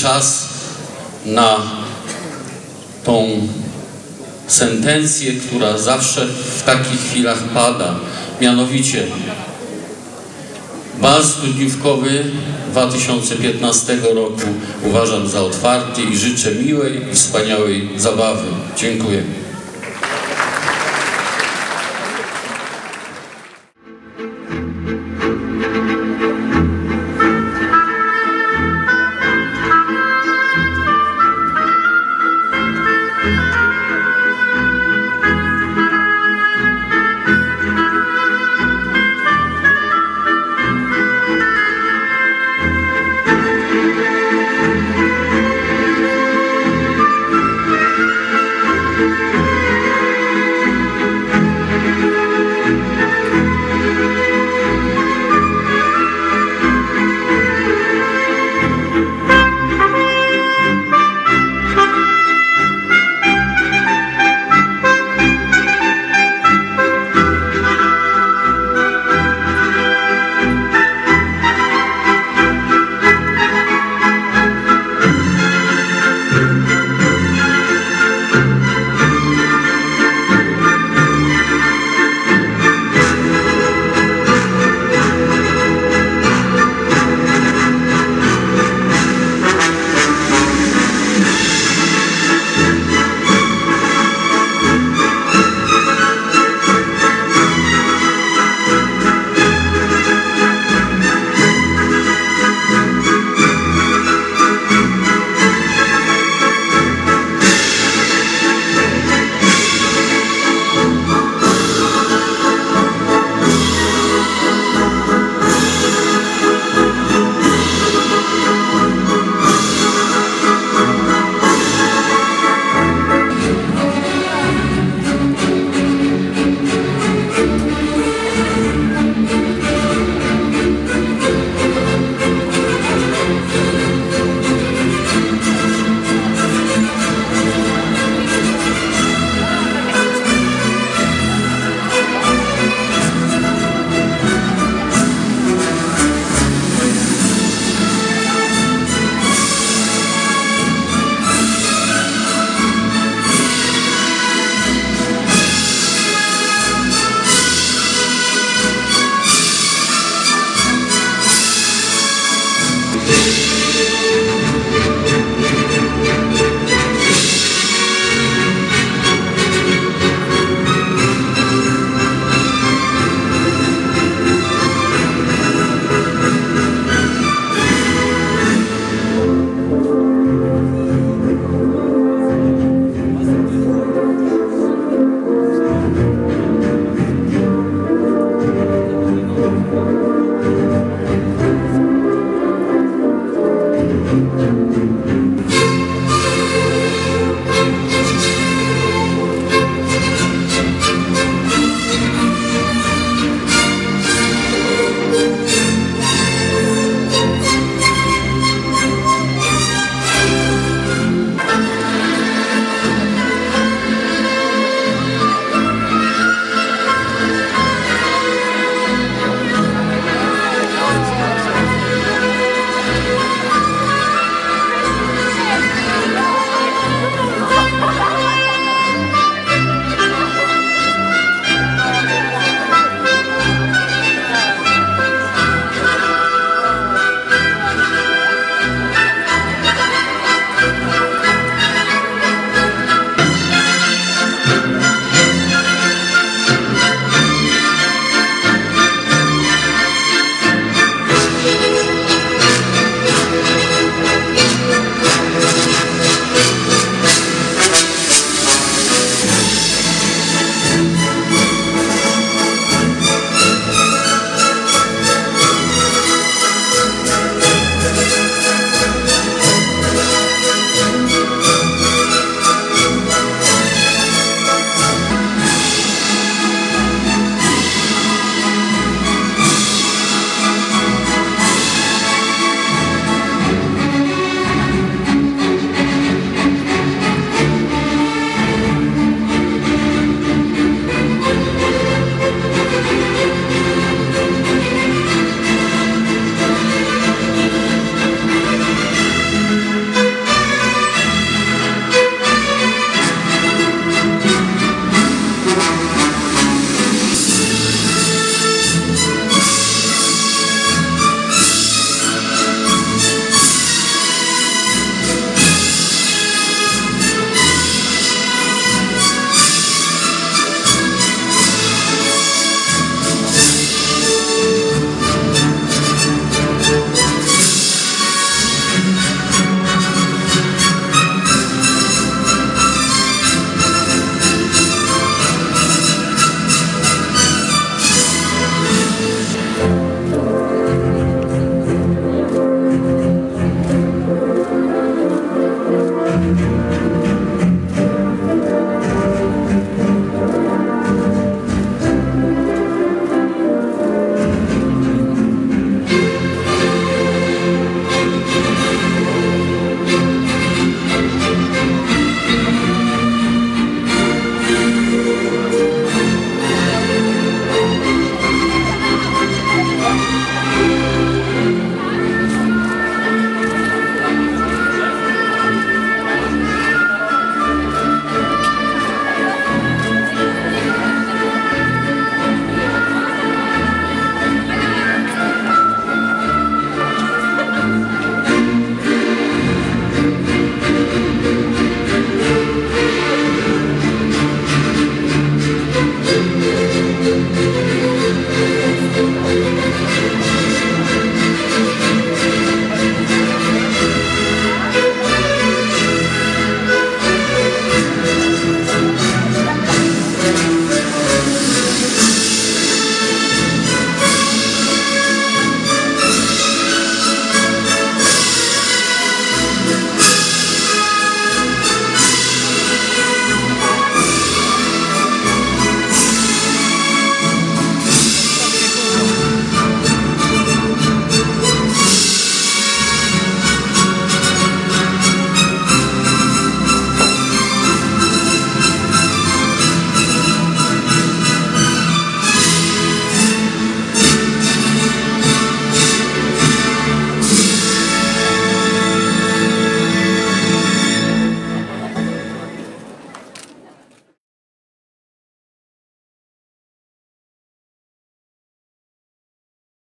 czas na tą sentencję, która zawsze w takich chwilach pada. Mianowicie bal studniówkowy 2015 roku uważam za otwarty i życzę miłej i wspaniałej zabawy. Dziękuję.